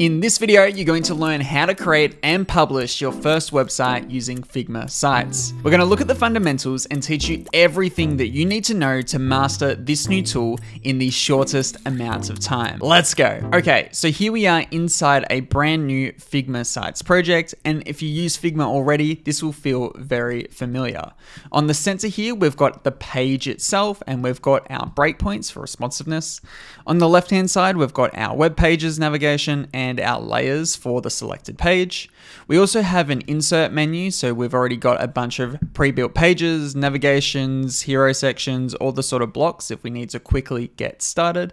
In this video, you're going to learn how to create and publish your first website using Figma sites. We're going to look at the fundamentals and teach you everything that you need to know to master this new tool in the shortest amount of time. Let's go. Okay, so here we are inside a brand new Figma sites project, and if you use Figma already, this will feel very familiar. On the center here, we've got the page itself, and we've got our breakpoints for responsiveness. On the left-hand side, we've got our web pages navigation and and our layers for the selected page. We also have an insert menu, so we've already got a bunch of pre-built pages, navigations, hero sections, all the sort of blocks if we need to quickly get started.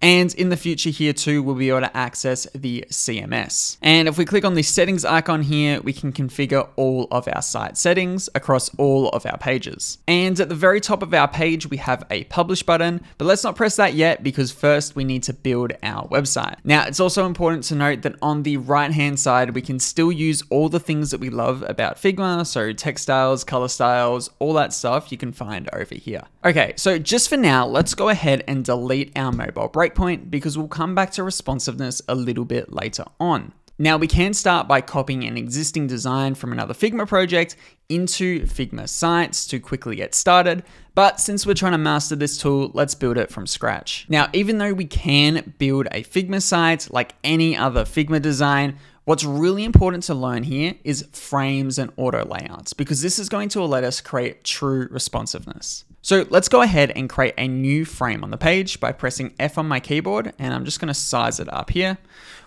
And in the future here too, we'll be able to access the CMS. And if we click on the settings icon here, we can configure all of our site settings across all of our pages. And at the very top of our page, we have a publish button, but let's not press that yet because first we need to build our website. Now, it's also important to note that on the right hand side, we can still use all the things that we love about Figma. So text styles, color styles, all that stuff you can find over here. Okay, so just for now, let's go ahead and delete our mobile breakpoint because we'll come back to responsiveness a little bit later on. Now we can start by copying an existing design from another Figma project into Figma sites to quickly get started, but since we're trying to master this tool, let's build it from scratch. Now, even though we can build a Figma site like any other Figma design, What's really important to learn here is frames and auto layouts because this is going to let us create true responsiveness. So let's go ahead and create a new frame on the page by pressing F on my keyboard and I'm just gonna size it up here.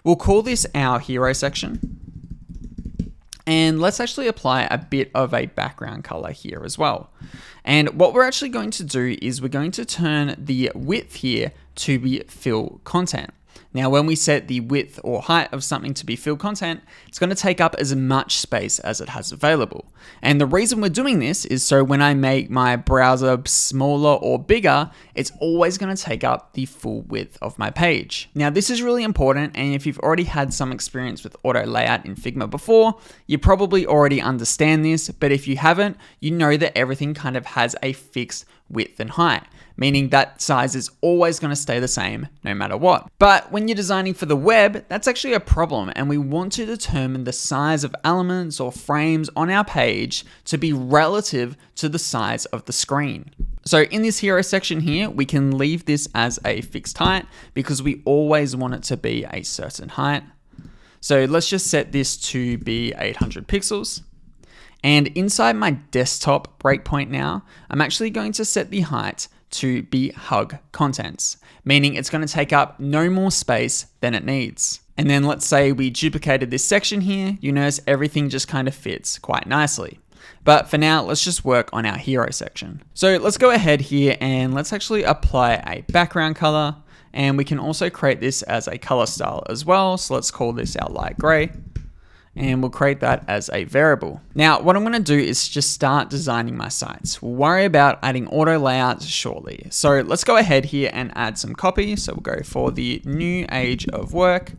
We'll call this our hero section. And let's actually apply a bit of a background color here as well. And what we're actually going to do is we're going to turn the width here to be fill content. Now, when we set the width or height of something to be fill content, it's going to take up as much space as it has available. And the reason we're doing this is so when I make my browser smaller or bigger, it's always going to take up the full width of my page. Now, this is really important, and if you've already had some experience with auto layout in Figma before, you probably already understand this, but if you haven't, you know that everything kind of has a fixed width and height meaning that size is always going to stay the same no matter what. But when you're designing for the web, that's actually a problem, and we want to determine the size of elements or frames on our page to be relative to the size of the screen. So in this hero section here, we can leave this as a fixed height because we always want it to be a certain height. So let's just set this to be 800 pixels. And inside my desktop breakpoint now, I'm actually going to set the height to be hug contents, meaning it's going to take up no more space than it needs. And then let's say we duplicated this section here, you notice everything just kind of fits quite nicely. But for now, let's just work on our hero section. So let's go ahead here and let's actually apply a background color. And we can also create this as a color style as well. So let's call this our light gray and we'll create that as a variable. Now, what I'm gonna do is just start designing my sites. We'll worry about adding auto layouts shortly. So let's go ahead here and add some copy. So we'll go for the new age of work.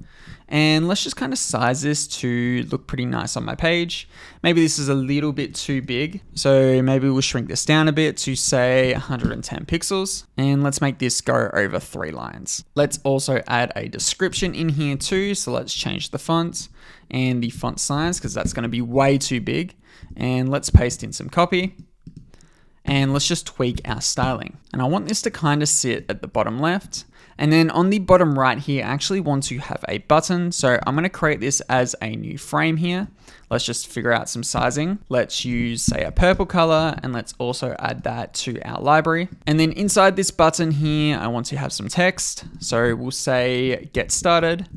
And let's just kind of size this to look pretty nice on my page. Maybe this is a little bit too big. So maybe we'll shrink this down a bit to say 110 pixels. And let's make this go over three lines. Let's also add a description in here too. So let's change the font and the font size because that's gonna be way too big. And let's paste in some copy and let's just tweak our styling. And I want this to kind of sit at the bottom left and then on the bottom right here, I actually want to have a button. So I'm gonna create this as a new frame here. Let's just figure out some sizing. Let's use say a purple color and let's also add that to our library. And then inside this button here, I want to have some text. So we'll say get started.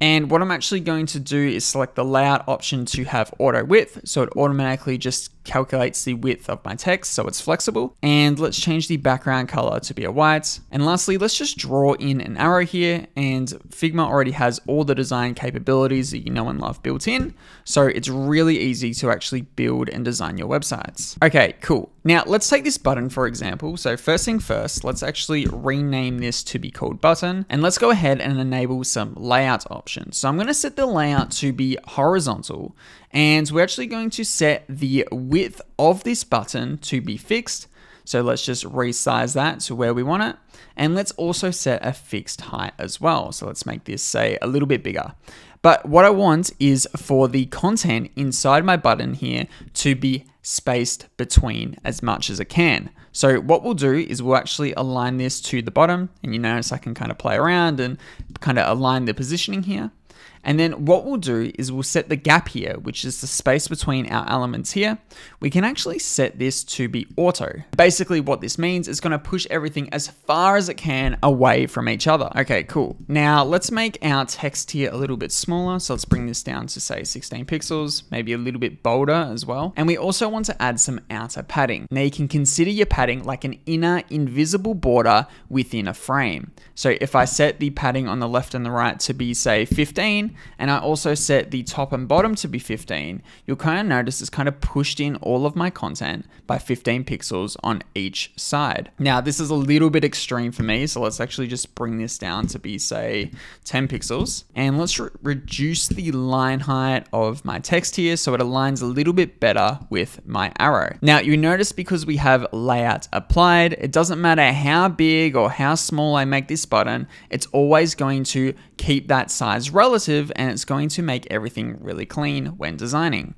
And what I'm actually going to do is select the layout option to have auto width. So it automatically just calculates the width of my text so it's flexible. And let's change the background color to be a white. And lastly, let's just draw in an arrow here and Figma already has all the design capabilities that you know and love built in. So it's really easy to actually build and design your websites. Okay, cool. Now let's take this button for example. So first thing first, let's actually rename this to be called button and let's go ahead and enable some layout options. So I'm gonna set the layout to be horizontal and we're actually going to set the width of this button to be fixed. So let's just resize that to where we want it. And let's also set a fixed height as well. So let's make this say a little bit bigger. But what I want is for the content inside my button here to be spaced between as much as it can. So what we'll do is we'll actually align this to the bottom and you notice I can kind of play around and kind of align the positioning here. And then what we'll do is we'll set the gap here, which is the space between our elements here. We can actually set this to be auto. Basically what this means is gonna push everything as far as it can away from each other. Okay, cool. Now let's make our text here a little bit smaller. So let's bring this down to say 16 pixels, maybe a little bit bolder as well. And we also want to add some outer padding. Now you can consider your padding like an inner invisible border within a frame. So if I set the padding on the left and the right to be say 15, and I also set the top and bottom to be 15, you'll kind of notice it's kind of pushed in all of my content by 15 pixels on each side. Now, this is a little bit extreme for me, so let's actually just bring this down to be, say, 10 pixels. And let's re reduce the line height of my text here so it aligns a little bit better with my arrow. Now, you notice because we have layout applied, it doesn't matter how big or how small I make this button, it's always going to keep that size relative and it's going to make everything really clean when designing.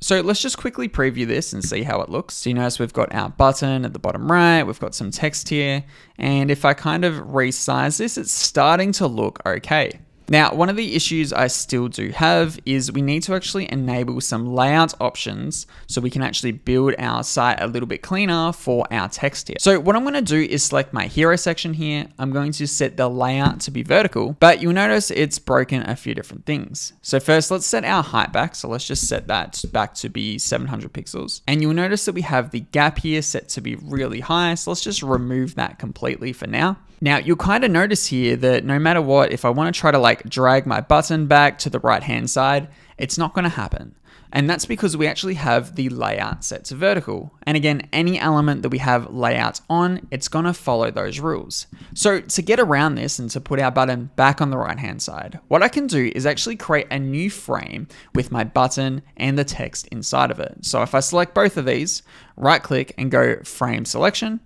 So let's just quickly preview this and see how it looks. So you notice we've got our button at the bottom right, we've got some text here, and if I kind of resize this, it's starting to look okay. Now, one of the issues I still do have is we need to actually enable some layout options so we can actually build our site a little bit cleaner for our text here. So what I'm gonna do is select my hero section here. I'm going to set the layout to be vertical, but you'll notice it's broken a few different things. So first, let's set our height back. So let's just set that back to be 700 pixels. And you'll notice that we have the gap here set to be really high. So let's just remove that completely for now. Now you'll kind of notice here that no matter what, if I want to try to like drag my button back to the right hand side, it's not going to happen. And that's because we actually have the layout set to vertical. And again, any element that we have layout on, it's gonna follow those rules. So to get around this and to put our button back on the right hand side, what I can do is actually create a new frame with my button and the text inside of it. So if I select both of these, right click and go frame selection,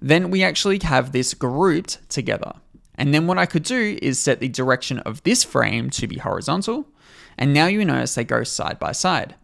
then we actually have this grouped together. And then what I could do is set the direction of this frame to be horizontal. And now you notice they go side by side.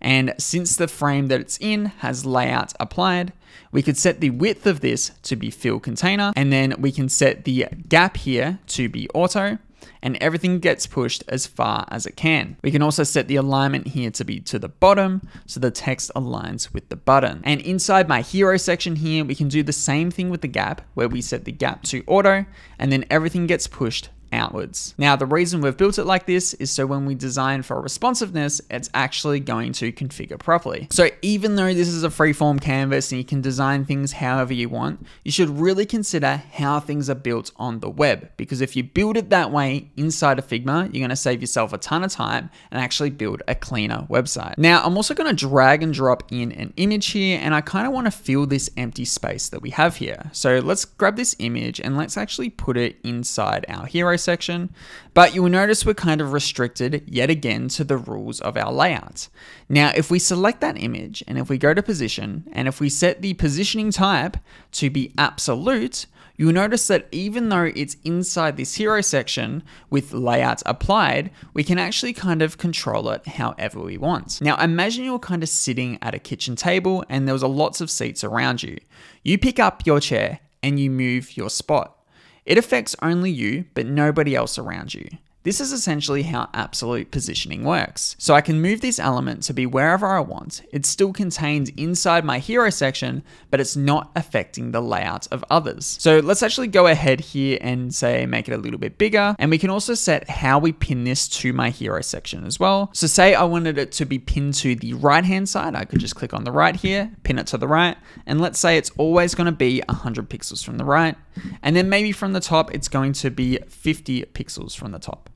And since the frame that it's in has layout applied, we could set the width of this to be fill container, and then we can set the gap here to be auto, and everything gets pushed as far as it can. We can also set the alignment here to be to the bottom so the text aligns with the button. And inside my hero section here, we can do the same thing with the gap where we set the gap to auto and then everything gets pushed outwards. Now, the reason we've built it like this is so when we design for responsiveness, it's actually going to configure properly. So even though this is a freeform canvas and you can design things however you want, you should really consider how things are built on the web. Because if you build it that way inside of Figma, you're gonna save yourself a ton of time and actually build a cleaner website. Now, I'm also gonna drag and drop in an image here and I kind of wanna fill this empty space that we have here. So let's grab this image and let's actually put it inside our hero section, but you will notice we're kind of restricted yet again to the rules of our layout. Now, if we select that image and if we go to position and if we set the positioning type to be absolute, you'll notice that even though it's inside this hero section with layout applied, we can actually kind of control it however we want. Now imagine you're kind of sitting at a kitchen table and there was a lots of seats around you. You pick up your chair and you move your spot. It affects only you, but nobody else around you. This is essentially how absolute positioning works. So I can move this element to be wherever I want. It's still contained inside my hero section, but it's not affecting the layout of others. So let's actually go ahead here and say make it a little bit bigger. And we can also set how we pin this to my hero section as well. So say I wanted it to be pinned to the right hand side, I could just click on the right here, pin it to the right. And let's say it's always gonna be 100 pixels from the right. And then maybe from the top, it's going to be 50 pixels from the top.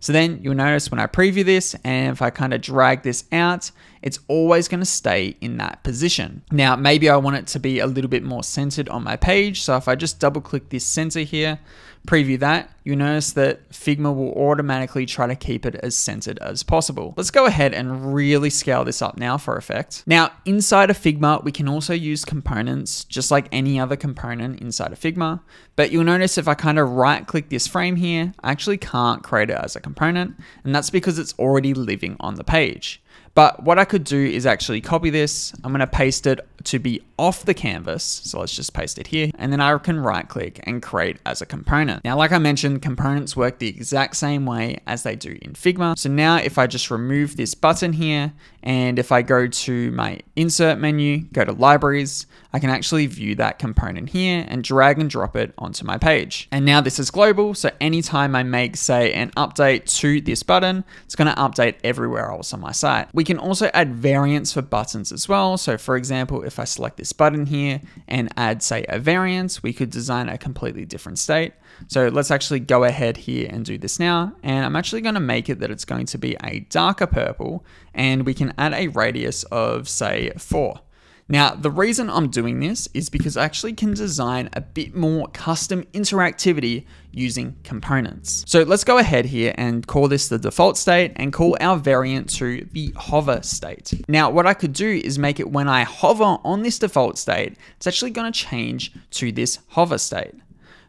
So then you'll notice when I preview this and if I kind of drag this out, it's always going to stay in that position. Now, maybe I want it to be a little bit more centered on my page. So if I just double click this center here, preview that, you'll notice that Figma will automatically try to keep it as centered as possible. Let's go ahead and really scale this up now for effect. Now, inside of Figma, we can also use components just like any other component inside of Figma, but you'll notice if I kind of right click this frame here, I actually can't create it as a component, and that's because it's already living on the page. But what I could do is actually copy this. I'm going to paste it to be off the canvas. So let's just paste it here. And then I can right click and create as a component. Now, like I mentioned, components work the exact same way as they do in Figma. So now if I just remove this button here, and if I go to my insert menu, go to libraries, I can actually view that component here and drag and drop it onto my page. And now this is global. So anytime I make say an update to this button, it's going to update everywhere else on my site. We can also add variants for buttons as well. So for example, if I select this button here and add say a variant, we could design a completely different state. So let's actually go ahead here and do this now. And I'm actually going to make it that it's going to be a darker purple and we can add a radius of say four. Now, the reason I'm doing this is because I actually can design a bit more custom interactivity using components. So let's go ahead here and call this the default state and call our variant to the hover state. Now, what I could do is make it when I hover on this default state, it's actually gonna change to this hover state.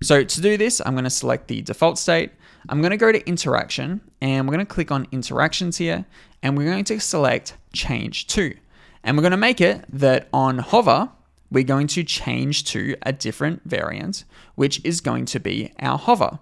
So to do this, I'm gonna select the default state. I'm gonna go to interaction and we're gonna click on interactions here and we're going to select change to. And we're going to make it that on hover, we're going to change to a different variant, which is going to be our hover.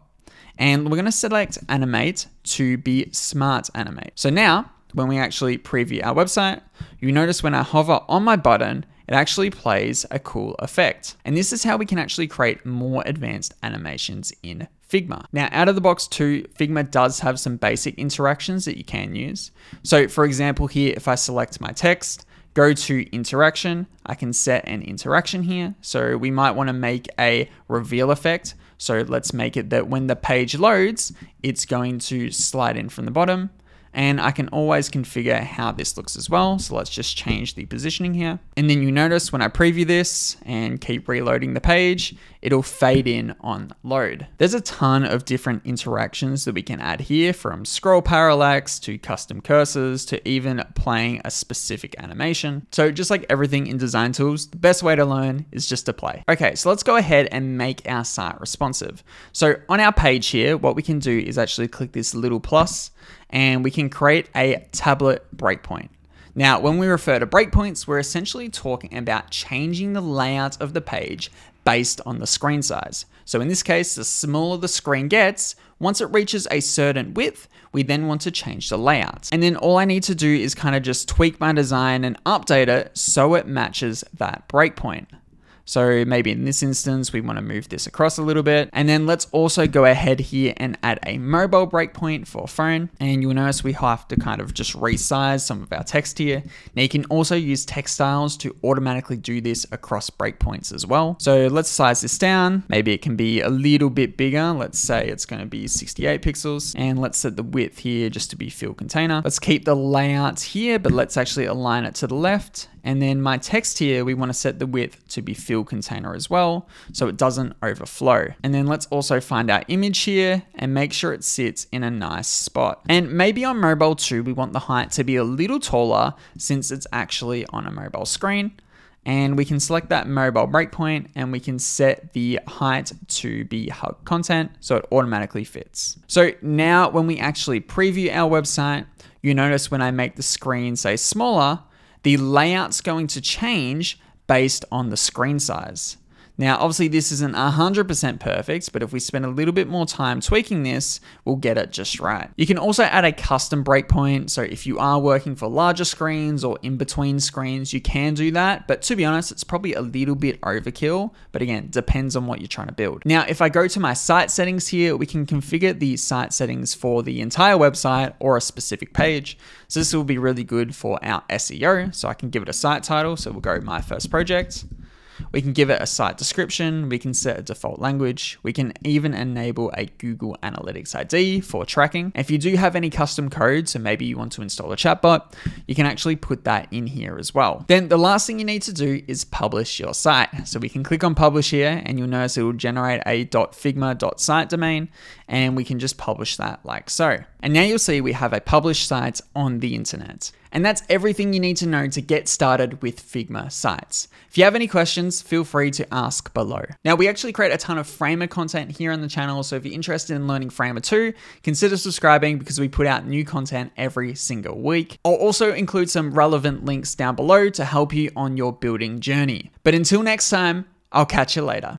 And we're going to select animate to be smart animate. So now, when we actually preview our website, you notice when I hover on my button, it actually plays a cool effect. And this is how we can actually create more advanced animations in Figma. Now, out of the box too, Figma does have some basic interactions that you can use. So for example, here, if I select my text, go to interaction, I can set an interaction here. So we might want to make a reveal effect. So let's make it that when the page loads, it's going to slide in from the bottom and I can always configure how this looks as well. So let's just change the positioning here. And then you notice when I preview this and keep reloading the page, it'll fade in on load. There's a ton of different interactions that we can add here from scroll parallax to custom cursors to even playing a specific animation. So just like everything in design tools, the best way to learn is just to play. Okay, so let's go ahead and make our site responsive. So on our page here, what we can do is actually click this little plus and we can create a tablet breakpoint. Now, when we refer to breakpoints, we're essentially talking about changing the layout of the page based on the screen size. So in this case, the smaller the screen gets, once it reaches a certain width, we then want to change the layout. And then all I need to do is kind of just tweak my design and update it so it matches that breakpoint. So maybe in this instance, we want to move this across a little bit. And then let's also go ahead here and add a mobile breakpoint for phone. And you'll notice we have to kind of just resize some of our text here. Now you can also use text styles to automatically do this across breakpoints as well. So let's size this down. Maybe it can be a little bit bigger. Let's say it's going to be 68 pixels. And let's set the width here just to be fill container. Let's keep the layout here, but let's actually align it to the left and then my text here, we want to set the width to be fill container as well, so it doesn't overflow. And then let's also find our image here and make sure it sits in a nice spot. And maybe on mobile too, we want the height to be a little taller since it's actually on a mobile screen. And we can select that mobile breakpoint and we can set the height to be hug content so it automatically fits. So now when we actually preview our website, you notice when I make the screen say smaller, the layout's going to change based on the screen size. Now, obviously this isn't 100% perfect, but if we spend a little bit more time tweaking this, we'll get it just right. You can also add a custom breakpoint. So if you are working for larger screens or in between screens, you can do that. But to be honest, it's probably a little bit overkill, but again, depends on what you're trying to build. Now, if I go to my site settings here, we can configure the site settings for the entire website or a specific page. So this will be really good for our SEO. So I can give it a site title. So we'll go my first project. We can give it a site description, we can set a default language, we can even enable a Google Analytics ID for tracking. If you do have any custom code, so maybe you want to install a chatbot, you can actually put that in here as well. Then the last thing you need to do is publish your site. So we can click on publish here and you'll notice it will generate a .figma.site domain and we can just publish that like so. And now you'll see we have a published site on the internet. And that's everything you need to know to get started with Figma sites. If you have any questions, feel free to ask below. Now, we actually create a ton of Framer content here on the channel, so if you're interested in learning Framer too, consider subscribing because we put out new content every single week. I'll also include some relevant links down below to help you on your building journey. But until next time, I'll catch you later.